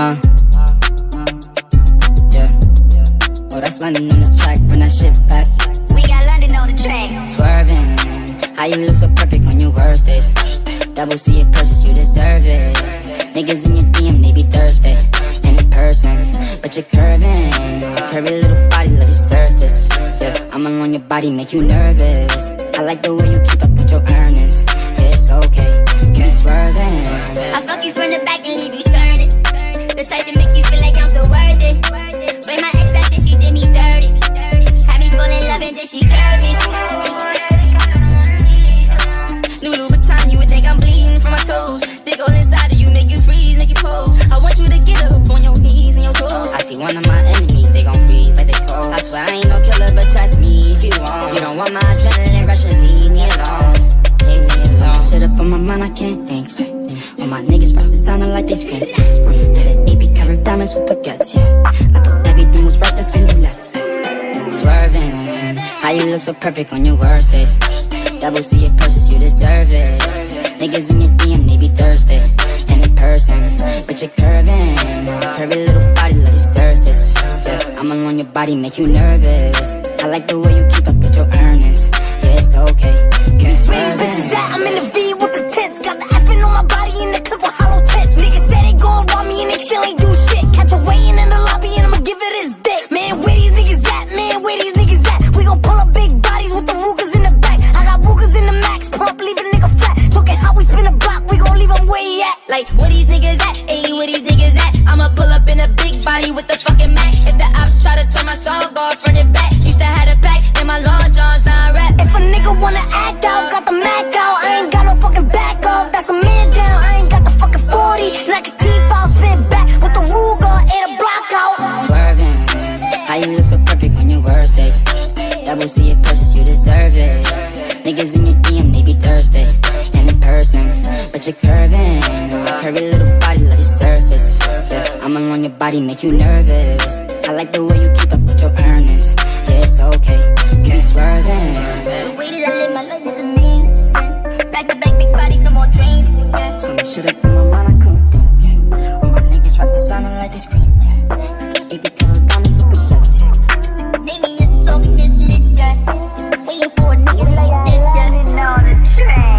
Uh. Yeah. Oh, that's London On Da Track. Bring that shit back. We got London On Da Track. Swerving. How you look so perfect on your worst days? Double C it purchase, you deserve it. Niggas in your DM, they be thirsty. And in person, but you're curving. Curvy little body, love your surface. Yeah, I'm alone your body, make you nervous. I like the way you keep up with your earnings. Think I'm bleeding from my toes. Dick all inside of you, make you freeze, make you pose. I want you to get up on your knees and your toes. I see one of my enemies, they gon' freeze like they cold. I swear I ain't no killer, but test me if you want. You don't want my adrenaline rush leave me alone. Leave me alone. Shit up on my mind, I can't think straight. All my niggas rock designer like they scream. Hit it, AP covered diamonds with baguettes, yeah. I thought everything was right, that's when you left. Swerving, how you look so perfect on your worst days. Double C it purchase, you deserve it. Niggas in your DM, they be thirsty. And in person, but you're curving. Curvy little body, love your surface. Yeah, I'm alone your body, make you nervous. I like the way you keep up with your earnings. Yeah, it's okay. Double C it purchase, you deserve it. Niggas in your DM, they be thirsty. And in person, but you're curving. Curvy little body, love your surface. Yeah, I'm alone your body, make you nervous. I like the way you keep up with your earnings. Yeah, it's okay, keep me swerving. The way that I live my life is amazing. Back to back, big bodies, no more dreams. Yeah. Some shit up in my like this, yeah.